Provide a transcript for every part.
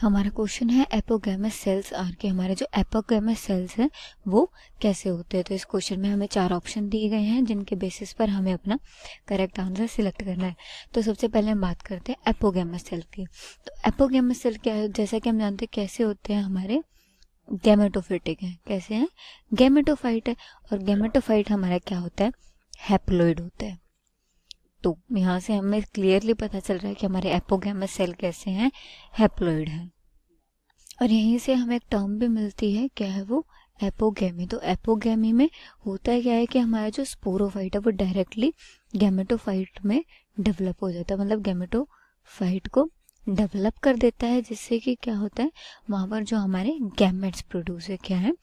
हमारा क्वेश्चन है apogamous cells are के हमारे जो एपोगेमस सेल्स हैं, वो कैसे होते हैं? तो इस क्वेश्चन में हमें चार ऑप्शन दिए गए हैं, जिनके बेसिस पर हमें अपना करेक्ट आंसर सिलेक्ट करना है। तो सबसे पहले हम बात करते हैं एपोगेमस सेल की। तो एपोगेमस सेल क्या है? जैसा कि हम जानते हैं, कैसे होते हैं हमारे गैमेटोफिटिक है। कैसे हैं? गैमेटोफाइट है और गैमेटोफाइट हमारा क्या होता है? हैप्लोइड होता है। तो यहाँ से हमें क्लियरली पता चल रहा है कि हमारे एपोगेमस सेल कैसे हैं हैप्लोइड हैं। और यहीं से हमें एक टर्म भी मिलती है, क्या है वो? एपोगेमी तो एपोगेमी में होता है क्या है कि हमारा जो स्पोरोफाइट है वो डायरेक्टली गैमेटोफाइट में डेवलप हो जाता है। मतलब गैमेटोफाइट को डेवलप कर देता है, जिससे कि क्या होता है, वहाँ पर जो हमारे गैमेट्स प्रोड्यूस है, क्या है?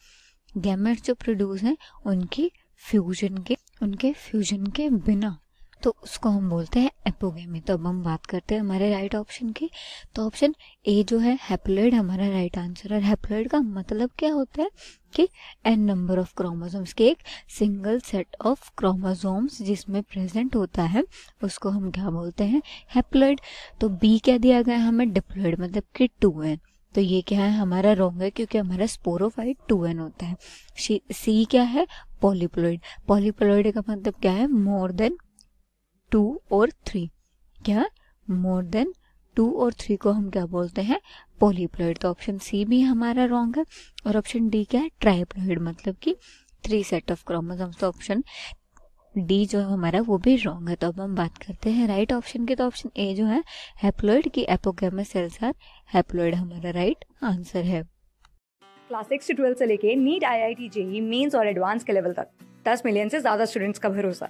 गैमेट्स जो प्रोड्यूस हैं, उनकी फ्यूजन के, उनके फ्यूजन के बिना तो उसको हम बोलते हैं एपोगेमी। तो अब हम बात करते हैं हमारे राइट ऑप्शन की। तो ऑप्शन ए जो है हैप्लोइड हमारा राइट आंसर और हैप्लोइड का मतलब क्या होता है कि एन नंबर ऑफ़ क्रोमोसोम्स के एक सिंगल सेट ऑफ़ क्रोमोसोम्स जिसमें प्रेजेंट होता है, उसको हम क्या बोलते हैं? हैप्लोइड तो बी क्या दिया गया है हमें? डिप्लोइड मतलब कि टू एन तो ये क्या है? हमारा रॉन्ग है क्योंकि हमारा स्पोरोफाइट टू एन होता है। सी क्या है? पॉलीप्लोइड पॉलीप्लोइड का मतलब क्या है? मोर देन टू और थ्री। क्या? मोर देन टू और थ्री को हम क्या बोलते हैं? पोलीप्लॉइड तो ऑप्शन सी भी हमारा रॉन्ग है। और ऑप्शन डी क्या है? ट्राइप्लॉइड मतलब कि थ्री सेट ऑफ़ क्रोमोसोम्स तो ऑप्शन डी जो है हमारा वो भी रॉन्ग है। तो अब हम बात करते हैं राइट ऑप्शन की। तो ऑप्शन ए जो है हैप्लोइड की एपोगेमस सेल्स आर हैप्लोइड हमारा राइट आंसर है। क्लास सिक्स से ट्वेल्थ से लेके NEET I I T JEE mains और एडवांस के लेवल तक। दस मिलियन से ज़्यादा स्टूडेंट्स का भरोसा।